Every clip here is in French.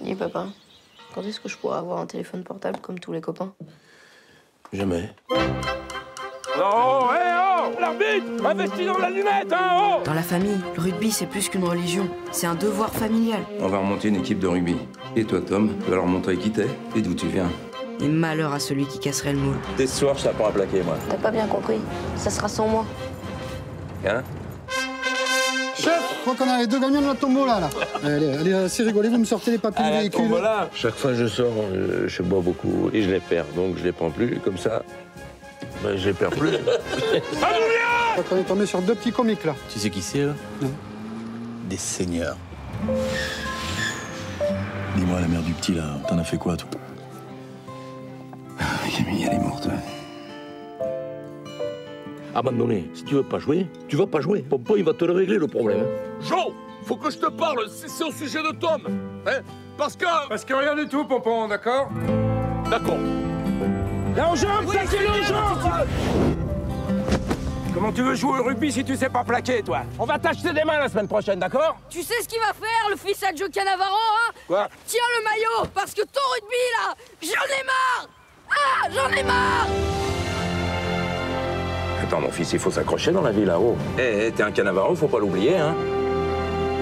Dis papa, quand est-ce que je pourrai avoir un téléphone portable comme tous les copains? Jamais. Oh, hé, oh L'arbitre Investis dans la lunette, hein, oh Dans la famille, le rugby, c'est plus qu'une religion. C'est un devoir familial. On va remonter une équipe de rugby. Et toi, Tom, tu vas leur montrer qui t'es et d'où tu viens. Et malheur à celui qui casserait le moule. Dès ce soir, je pas à plaquer, moi. T'as pas bien compris? Ça sera sans moi. Hein? Chef, je crois qu'on a les deux gagnants de la tombola, là. Allez, allez, assez rigolé, vous me sortez les papiers du véhicule. Voilà Chaque fois que je sors, je, je bois beaucoup et je les perds. Donc je les prends plus. Comme ça, ben, je les perds plus. Je crois qu'on est tombé sur deux petits comiques, là. Tu sais qui c'est, là Des seigneurs. Dis-moi, la mère du petit, là, t'en as fait quoi, toi? Camille, elle est morte. Abandonné. Si tu veux pas jouer, tu vas pas jouer. Popo, il va te le régler le problème. hein. Joe Faut que je te parle, c'est au sujet de Tom Hein Parce que... Parce que rien du tout, Pompon, d'accord? D'accord. Là aux jambes, ça c'est Comment tu veux jouer au rugby si tu sais pas plaquer, toi? On va t'acheter des mains la semaine prochaine, d'accord? Tu sais ce qu'il va faire, le fils à Joe Cannavaro, hein? Quoi? Tiens le maillot, parce que ton rugby, là, j'en ai marre Ah, j'en ai marre Attends, mon fils, il faut s'accrocher dans la vie là-haut. Eh, eh, t'es un canavaro, faut pas l'oublier, hein.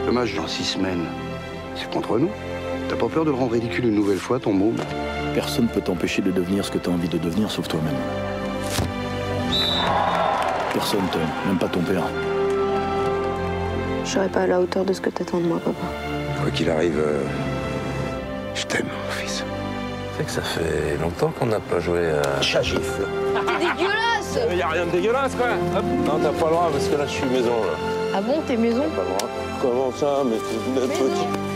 Dommage, dans six semaines. C'est contre nous. T'as pas peur de le rendre ridicule une nouvelle fois, ton môme? Personne peut t'empêcher de devenir ce que t'as envie de devenir, sauf toi-même. Personne t'aime, même pas ton père. Je serai pas à la hauteur de ce que t'attends de moi, papa. Quoi qu'il arrive, euh, je t'aime, mon fils. C'est que ça fait longtemps qu'on n'a pas joué à... Chagifle. T'es dégueulasse Il y a rien de dégueulasse, quoi Hop. Non, t'as pas le droit parce que là, je suis maison, là. Ah bon, t'es maison? Pas le droit. Comment ça Mais tu Mais non. petit.